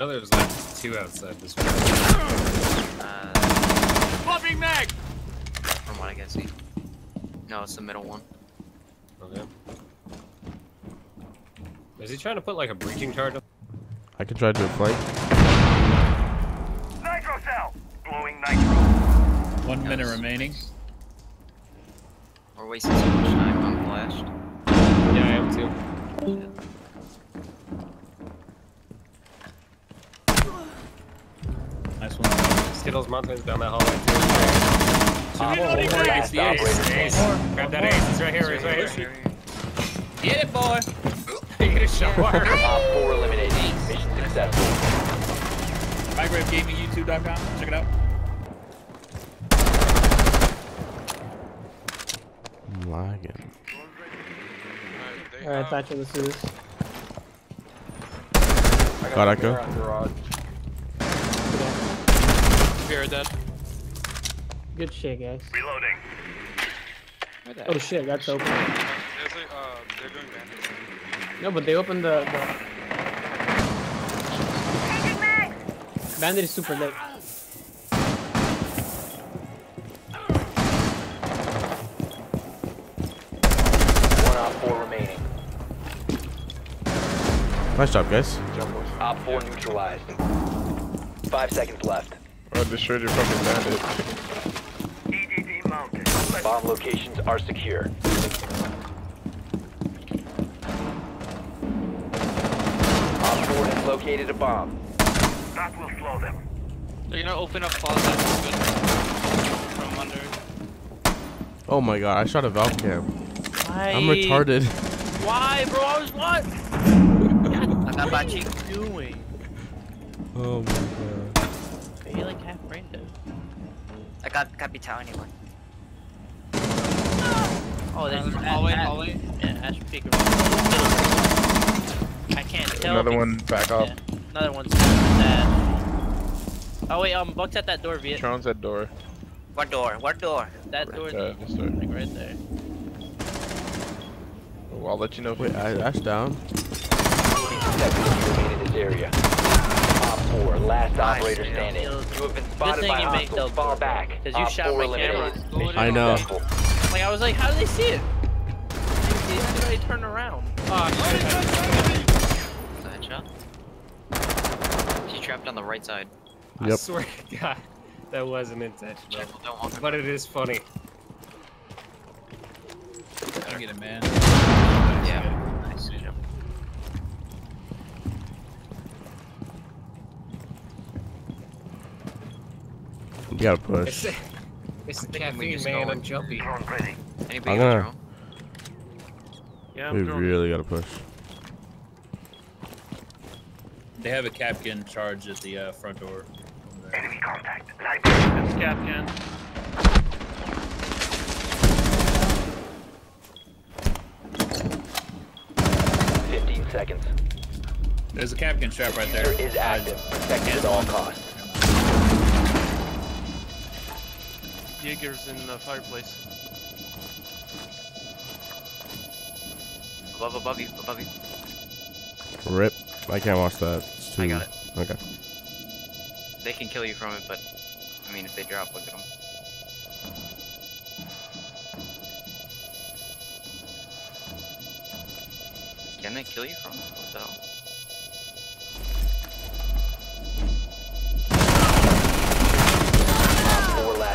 No, there's like two outside this room. Uh, Flopping mag! from what I can see. No, it's the middle one. Okay. Is he trying to put like a breaching charge on? I can try to flank. Nitro cell! Blowing nitro. One minute Yes. remaining. We're wasting so much time on flashed. Yeah, I am too. Nice one. Skittles Mountains down that hallway too. Op Oh, four, ace, the ace, ace. Grab that ace. It's right here. It's right here. Get it, boy! You get a shower. Op 4 eliminated. Mission successful. MyGraveGamingYouTube.com. Check it out. I'm lagging. Alright, Thatcher, this is. God, Echo. Fear dead. Good shit, guys. Reloading. Oh shit, that's open. There's uh, they're doing bandits. No, but they opened the. the... Bandit is super late. One Op 4 remaining. Nice job, guys. Op 4 neutralized. Five seconds left. Oh, destroyed your fucking bandit. EDD mounted. Bomb locations are secure. Op 4 has located a bomb. That will slow them. They're gonna open up closet from under. Oh my god, I shot a Valk cam. Why? I'm retarded. Why, bro? I was what? Akabachi. What are you doing? Oh my god. You're like half brain dead. I got Capital anyway. Oh, there's Uh, a hallway, Ash- hallway. Yeah, Ash Peak. I can't tell. Another one back off. Yeah, another one's Ash. Oh wait, um, Buck's at that door, Viet. Drone's at door. What door? What door? That door, Yeah, this door. like right there. Oh, I'll let you know if Wait, he- I, Ash down. 15 seconds remain in this area. Op 4, last operator standing. You have been spotted thing by you make hostiles. those Fall doors, back. 'cause you Op shot 4 my camera. I know. Like I was like, how did they see it? They had to turn around. Oh, side oh, shot. She's trapped on the right side. I Yep. swear to God, that wasn't intentional. Careful, don't walk. But it is funny. I get it, man. Yeah. Nice. Good job. You gotta It's, push. it's the think we caffeine, man. I'm in. jumpy. Drone ready. Anybody I'm gonna- Yeah, We I'm throwing- really gotta push. They have a Kapkan charge at the uh, front door. Enemy contact. Light. Kapkan. 15 seconds. There's a Kapkan trap right there. Defuser is active. Protect at all costs. Jaeger's in the fireplace. Above, above you, above you. Rip. I can't watch that. It's too... I got it. Okay. They can kill you from it, but I mean, if they drop, look at them. Can they kill you from it? What the hell?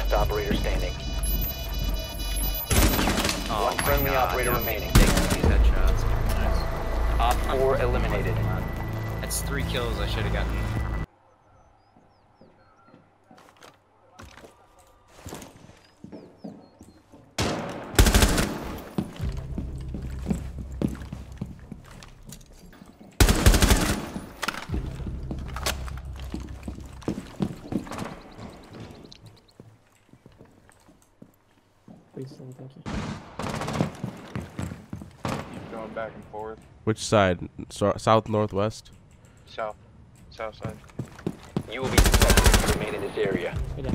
Last operator standing. Oh, One friendly God, operator I'm remaining. these. Op 4 eliminated. That's three kills I should have gotten. Please, and thank you. Keep going back and forth. Which side? So, south, northwest? South. South side. You will be detected if you remain in this area. Yeah.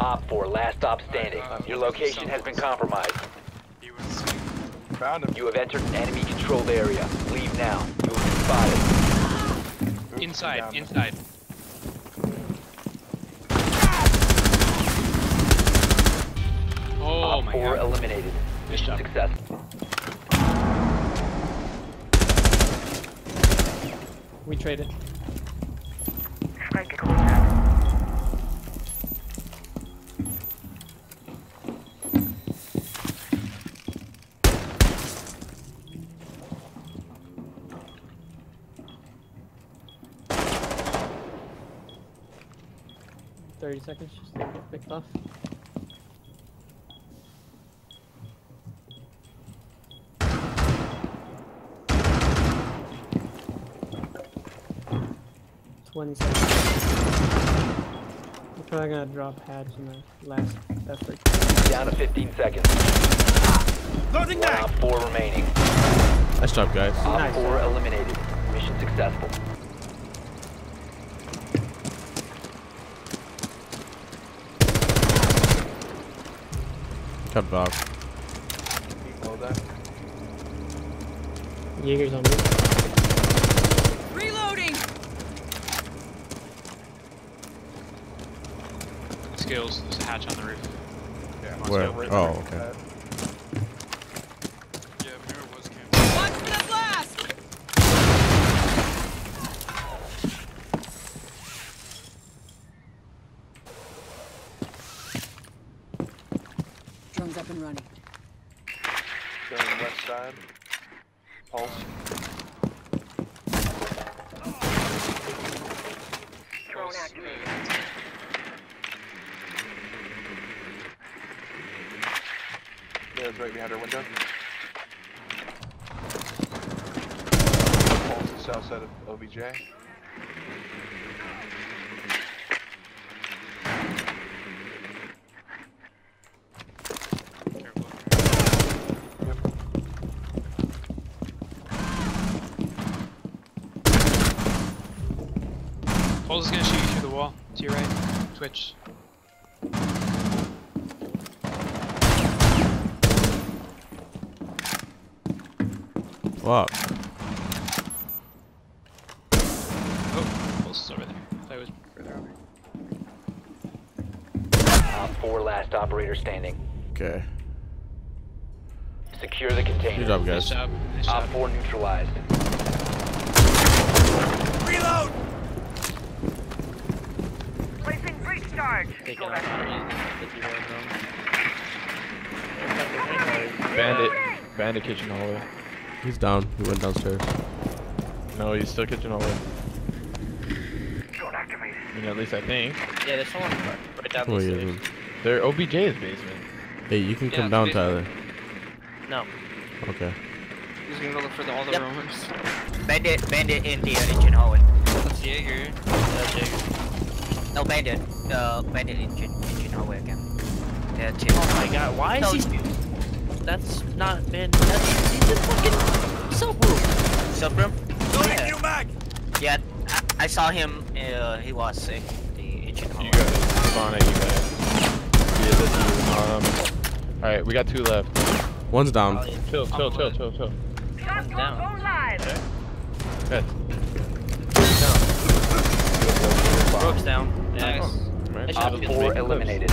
Op 4, last stop standing. Uh, Your location has been compromised. He was. Found him. You have entered an enemy controlled area. Leave now. You will be spotted. Inside, Down. inside. Oh my 4 god. eliminated. Mission success. We traded. Thirty seconds just to get picked off. Twenty seconds. We're probably gonna drop hatch in the last effort. Down to 15 seconds. Loading One Op 4 remaining. Nice job, guys. Op Nice. 4 eliminated. Mission successful. Cut dog. Hold that. Jaeger's on me. Reloading! Skills, there's a hatch on the roof. Yeah. Where? right Oh, there. okay. Uh, Yeah, mirror was camping. Watch for the blast! Drone's up and running. Going west side. Pulse. Drone activated. It's right behind our window. Pulse is south side of OBJ. Pulse gonna shoot you through the wall. To your right. Twitch. Fuck. Oh, Pulse is over there. I thought it was further over. Op 4 last operator standing. Okay. Secure the container. Good job, Nice guys. job. Nice Op 4 neutralized. Reload! Placing breach charge. Taking out the zero. Bandit. Bandit kitchen hallway. He's down. He went downstairs. No, he's still kitchen hallway. Drone activated. I mean, at least I think. Yeah, there's someone right down Oh, these yeah. stairs. They're OBJ's basement. Hey, you can Yeah, come down, it's Tyler. No. Okay. He's gonna go look for the, all the Yep. rumors. Bandit, bandit in the uh, engine hallway. That's Jaeger. That's Jaeger. No, bandit. Uh, bandit engine, engine hallway again. Yeah, two. Oh my god, why No, is he... That's not been... That's... He's in fucking... Subroom. Subroom? Loading Yeah. new mag! Yeah, I, I saw him. Uh, he was sick. The engine hallway. You got spawn it, you guys. Yeah, that's you. Um, alright, we got two left. One's down. Oh, yeah. Chill, chill, chill, chill, chill. One's down. live. Good. Brooks down. Nice. Right. Nice Op 4 eliminated.